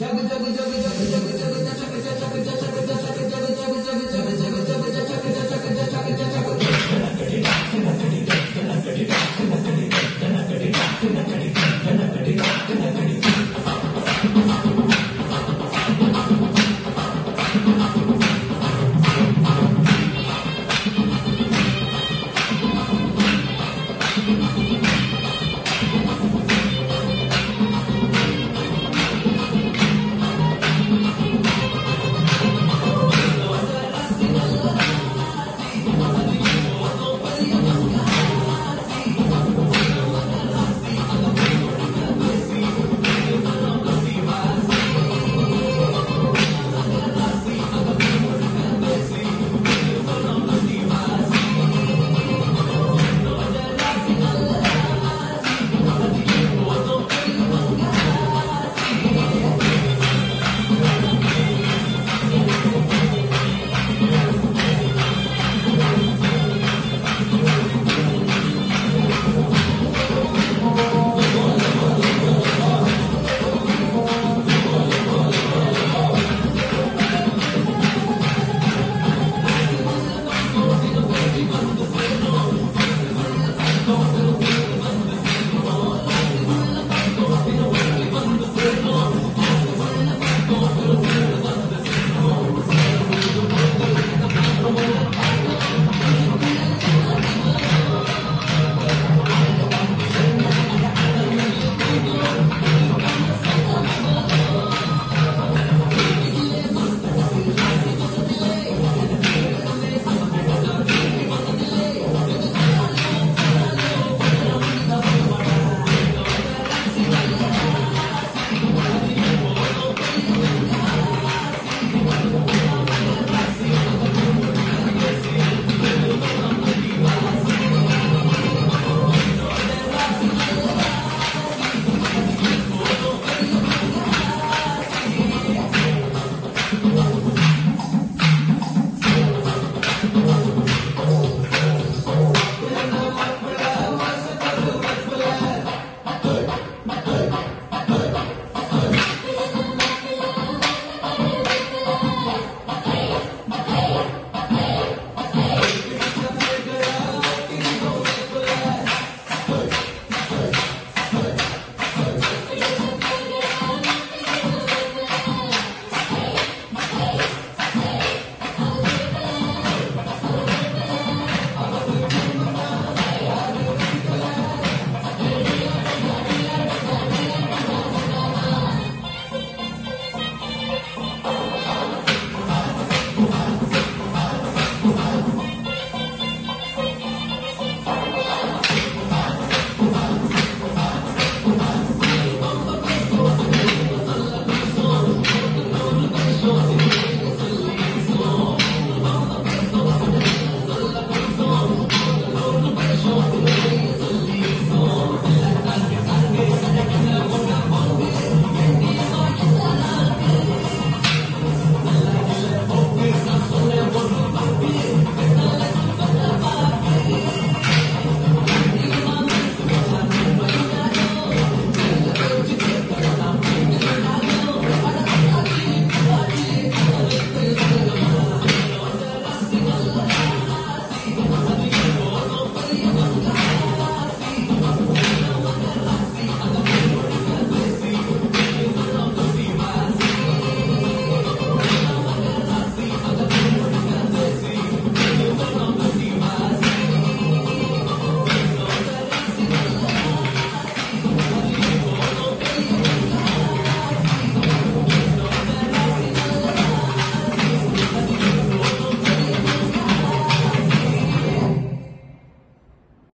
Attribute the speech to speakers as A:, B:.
A: जग जग जग जग जग जग जग जग जग जग जग जग जग जग Oh.